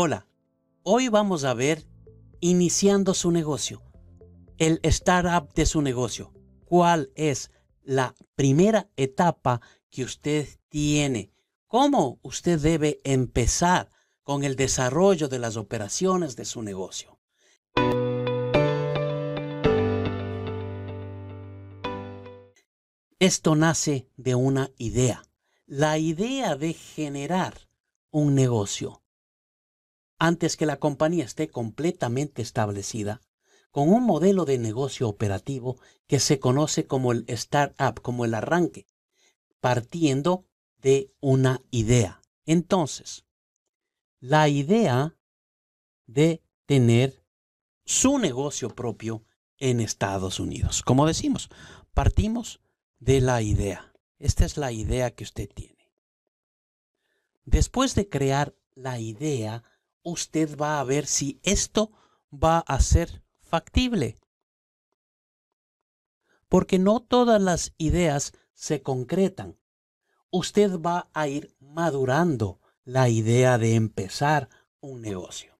Hola, hoy vamos a ver iniciando su negocio, el startup de su negocio. ¿Cuál es la primera etapa que usted tiene? ¿Cómo usted debe empezar con el desarrollo de las operaciones de su negocio? Esto nace de una idea, la idea de generar un negocio antes que la compañía esté completamente establecida, con un modelo de negocio operativo que se conoce como el startup, como el arranque, partiendo de una idea. Entonces, la idea de tener su negocio propio en Estados Unidos. Como decimos, partimos de la idea. Esta es la idea que usted tiene. Después de crear la idea, usted va a ver si esto va a ser factible. Porque no todas las ideas se concretan. Usted va a ir madurando la idea de empezar un negocio.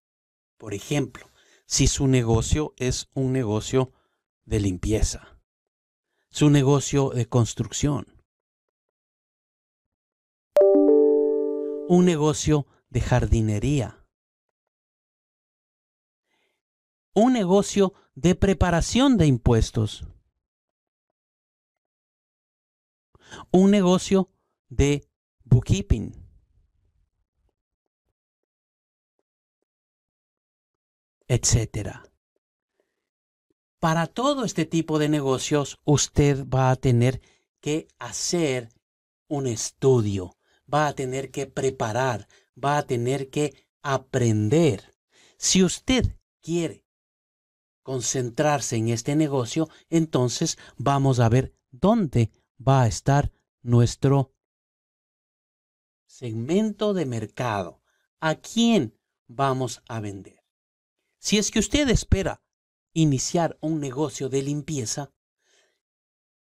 Por ejemplo, si su negocio es un negocio de limpieza, su negocio de construcción, un negocio de jardinería, un negocio de preparación de impuestos, un negocio de bookkeeping. etcétera. Para todo este tipo de negocios, usted va a tener que hacer un estudio, va a tener que preparar, va a tener que aprender. Si usted quiere concentrarse en este negocio, entonces vamos a ver dónde va a estar nuestro segmento de mercado. ¿A quién vamos a vender? Si es que usted espera iniciar un negocio de limpieza,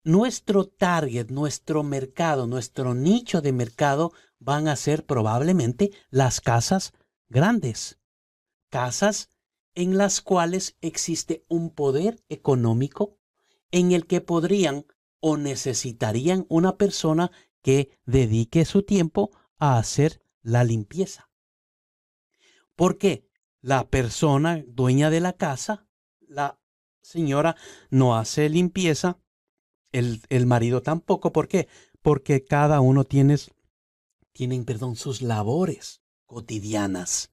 nuestro target, nuestro mercado, nuestro nicho de mercado van a ser probablemente las casas grandes, casas en las cuales existe un poder económico en el que podrían o necesitarían una persona que dedique su tiempo a hacer la limpieza. Porque la persona dueña de la casa, la señora, no hace limpieza, el, el marido tampoco. ¿Por qué? Porque cada uno tiene, tienen, perdón, sus labores cotidianas.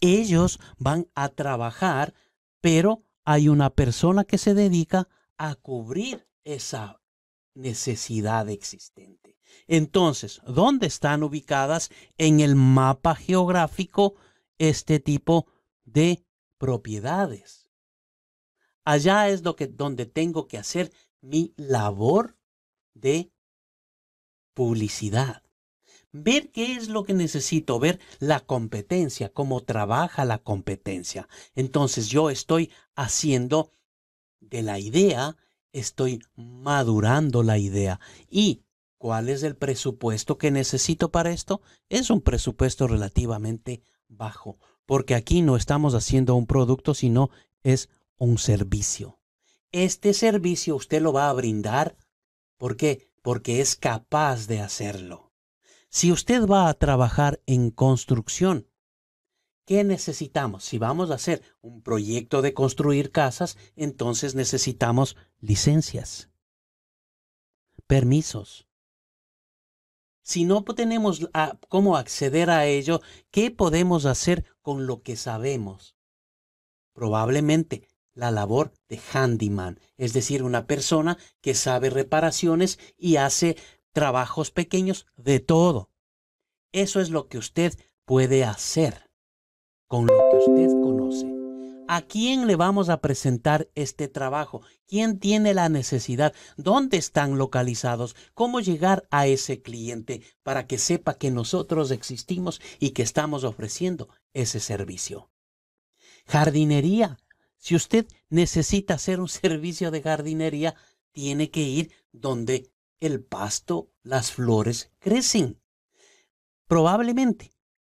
Ellos van a trabajar, pero hay una persona que se dedica a cubrir esa necesidad existente. Entonces, ¿dónde están ubicadas en el mapa geográfico este tipo de propiedades? Allá es lo que, donde tengo que hacer mi labor de publicidad ver qué es lo que necesito, ver la competencia, cómo trabaja la competencia. Entonces yo estoy haciendo de la idea, estoy madurando la idea. ¿Y cuál es el presupuesto que necesito para esto? Es un presupuesto relativamente bajo, porque aquí no estamos haciendo un producto, sino es un servicio. Este servicio usted lo va a brindar. ¿Por qué? Porque es capaz de hacerlo. Si usted va a trabajar en construcción, ¿qué necesitamos? Si vamos a hacer un proyecto de construir casas, entonces necesitamos licencias, permisos. Si no tenemos cómo acceder a ello, ¿qué podemos hacer con lo que sabemos? Probablemente la labor de handyman, es decir, una persona que sabe reparaciones y hace trabajos pequeños, de todo. Eso es lo que usted puede hacer con lo que usted conoce. ¿A quién le vamos a presentar este trabajo? ¿Quién tiene la necesidad? ¿Dónde están localizados? ¿Cómo llegar a ese cliente para que sepa que nosotros existimos y que estamos ofreciendo ese servicio? Jardinería. Si usted necesita hacer un servicio de jardinería, tiene que ir donde el pasto, las flores crecen. Probablemente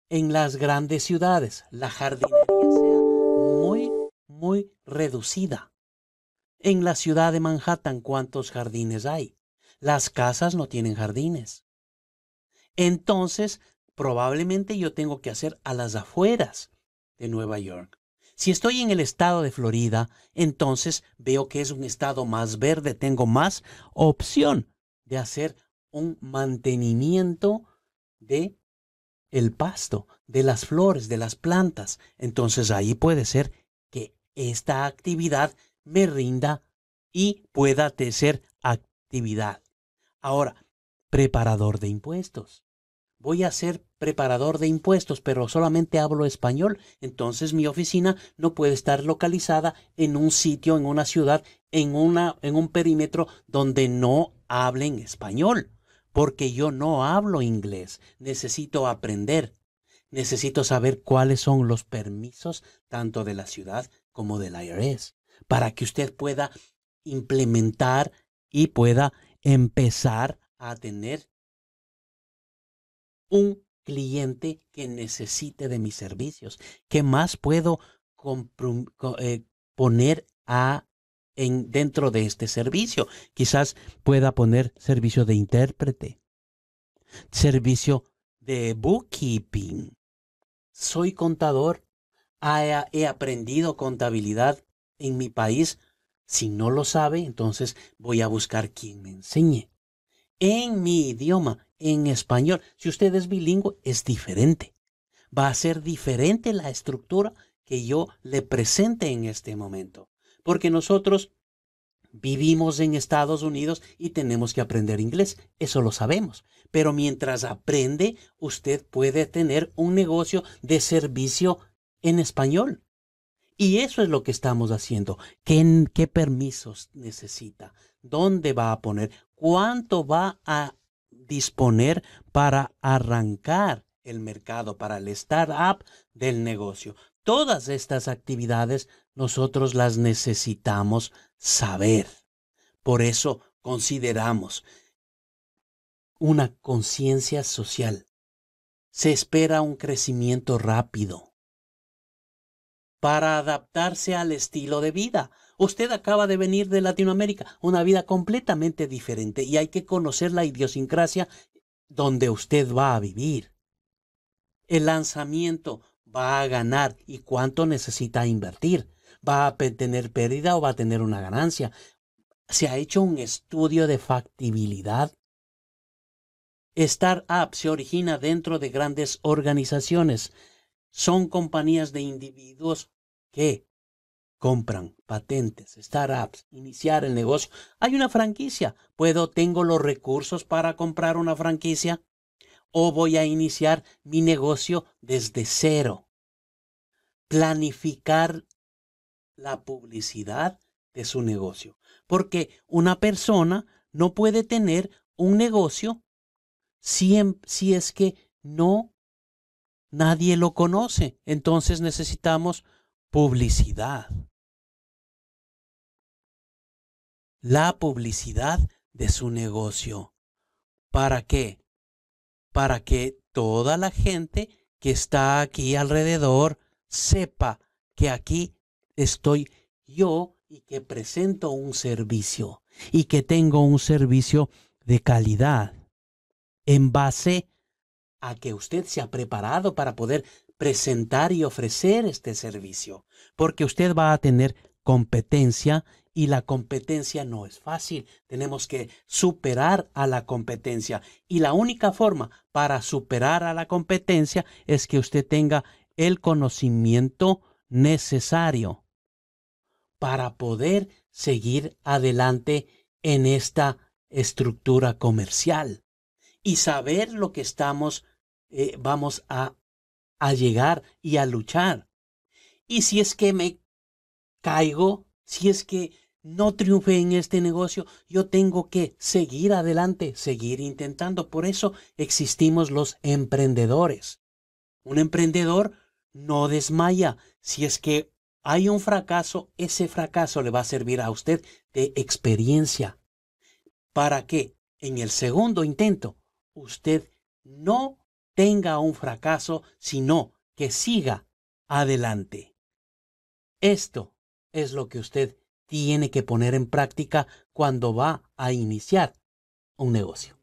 en las grandes ciudades la jardinería sea muy, muy reducida. En la ciudad de Manhattan, ¿cuántos jardines hay? Las casas no tienen jardines. Entonces, probablemente yo tengo que hacer a las afueras de Nueva York. Si estoy en el estado de Florida, entonces veo que es un estado más verde, tengo más opción de hacer un mantenimiento de el pasto, de las flores, de las plantas. Entonces ahí puede ser que esta actividad me rinda y pueda ser actividad. Ahora, preparador de impuestos. Voy a ser preparador de impuestos, pero solamente hablo español. Entonces mi oficina no puede estar localizada en un sitio, en una ciudad, en, una, en un perímetro donde no hablen español porque yo no hablo inglés. Necesito aprender. Necesito saber cuáles son los permisos tanto de la ciudad como del IRS para que usted pueda implementar y pueda empezar a tener un cliente que necesite de mis servicios. ¿Qué más puedo eh, poner a en, dentro de este servicio. Quizás pueda poner servicio de intérprete, servicio de bookkeeping. Soy contador, he aprendido contabilidad en mi país. Si no lo sabe, entonces voy a buscar quien me enseñe. En mi idioma, en español. Si usted es bilingüe, es diferente. Va a ser diferente la estructura que yo le presente en este momento porque nosotros vivimos en Estados Unidos y tenemos que aprender inglés. Eso lo sabemos. Pero mientras aprende, usted puede tener un negocio de servicio en español. Y eso es lo que estamos haciendo. ¿Qué, permisos necesita? ¿Dónde va a poner? ¿Cuánto va a disponer para arrancar el mercado, para el startup del negocio? Todas estas actividades nosotros las necesitamos saber. Por eso consideramos una conciencia social. Se espera un crecimiento rápido para adaptarse al estilo de vida. Usted acaba de venir de Latinoamérica, una vida completamente diferente y hay que conocer la idiosincrasia donde usted va a vivir. El lanzamiento va a ganar y cuánto necesita invertir va a tener pérdida o va a tener una ganancia. Se ha hecho un estudio de factibilidad. Startup se origina dentro de grandes organizaciones. Son compañías de individuos que compran patentes, startups, iniciar el negocio. Hay una franquicia. ¿Puedo, tengo los recursos para comprar una franquicia? ¿O voy a iniciar mi negocio desde cero? Planificar la publicidad de su negocio. Porque una persona no puede tener un negocio si, es que no nadie lo conoce. Entonces necesitamos publicidad. La publicidad de su negocio. ¿Para qué? Para que toda la gente que está aquí alrededor sepa que aquí estoy yo y que presento un servicio y que tengo un servicio de calidad en base a que usted se ha preparado para poder presentar y ofrecer este servicio, porque usted va a tener competencia y la competencia no es fácil. Tenemos que superar a la competencia y la única forma para superar a la competencia es que usted tenga el conocimiento necesario para poder seguir adelante en esta estructura comercial y saber lo que estamos, eh, vamos a, a llegar y a luchar. Y si es que me caigo, si es que no triunfe en este negocio, yo tengo que seguir adelante, seguir intentando. Por eso existimos los emprendedores. Un emprendedor no desmaya si es que hay un fracaso, ese fracaso le va a servir a usted de experiencia para que en el segundo intento usted no tenga un fracaso, sino que siga adelante. Esto es lo que usted tiene que poner en práctica cuando va a iniciar un negocio.